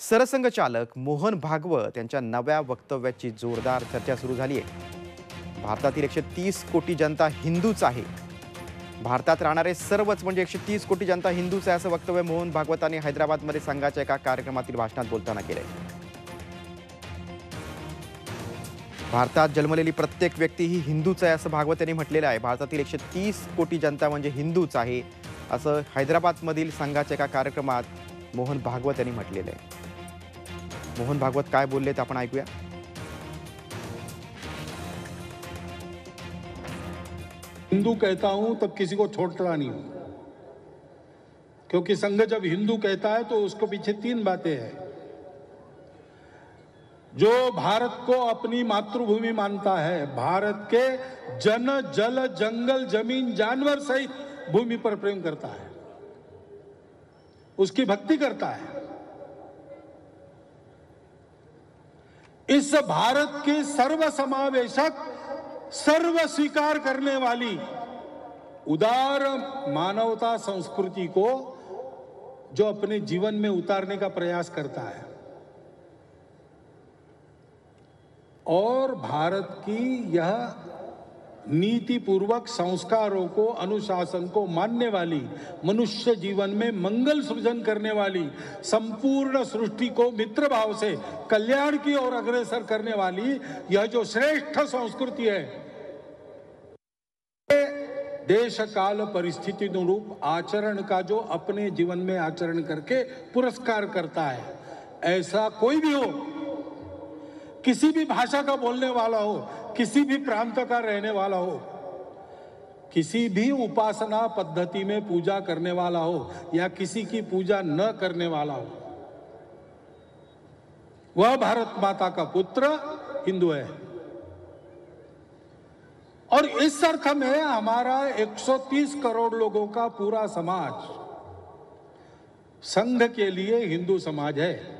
सरसंघचालक मोहन भागवत यांच्या नव्या वक्तव्याची जोरदार चर्चा सुरू झाली आहे. भारतातील एकशे तीस कोटी जनता हिंदूच आहे. भारतात राहणारे सर्वच म्हणजे एकशे तीस कोटी जनता हिंदूच आहे असं वक्तव्य मोहन भागवतांनी हैदराबादमध्ये संघाच्या एका कार्यक्रमातील भाषणात बोलताना केलंय. भारतात जन्मलेली प्रत्येक व्यक्ती ही हिंदूच आहे असं भागवत यांनी म्हटलेलं आहे. भारतातील एकशे तीस कोटी जनता म्हणजे हिंदूच आहे असं हैदराबादमधील संघाच्या एका कार्यक्रमात मोहन भागवत यांनी म्हटलेलं आहे. मोहन भागवत काय बोलले ते आपण ऐकूया. हिंदू कहता हूँ, तब किसी को छोड़ता नहीं हूँ। क्योंकि संघ जब हिंदू कहता है तो उसको पीछे तीन बातें हैं। जो भारत को अपनी मातृभूमि मानता है, भारत के जन, जल, जंगल, ज़मीन, जानवर सहित भूमि पर प्रेम करता है। उसकी भक्ति करता है। इस भारत सर्व सर्वसमावेशक सर्व स्वीकार करने वाली उदार मानवता संस्कृति को जो अपने जीवन में उतारने का प्रयास करता है और भारत की यह नीति पूर्वक संस्कारों को, अनुशासन को मानने वाली, मनुष्य जीवन में मंगल सृजन करने वाली, संपूर्ण सृष्टि को मित्र भाव से कल्याण की ओर अग्रसर करने वाली, यह जो श्रेष्ठ संस्कृति है देश काल परिस्थिति अनुरूप आचरण का जो अपने जीवन में आचरण करके पुरस्कार करता है। ऐसा कोई भी हो, किसी भी भाषा का बोलने वाला हो किसी भी प्रांत का रहने वाला हो, किसी भी उपासना पद्धति में पूजा करने वाला हो, या किसी की पूजा न करने वाला हो, वह भारत माता का पुत्र हिंदू है। और इस अर्थ में हमारा 130 करोड़ लोगों का पूरा समाज संघ के लिए हिंदू समाज है।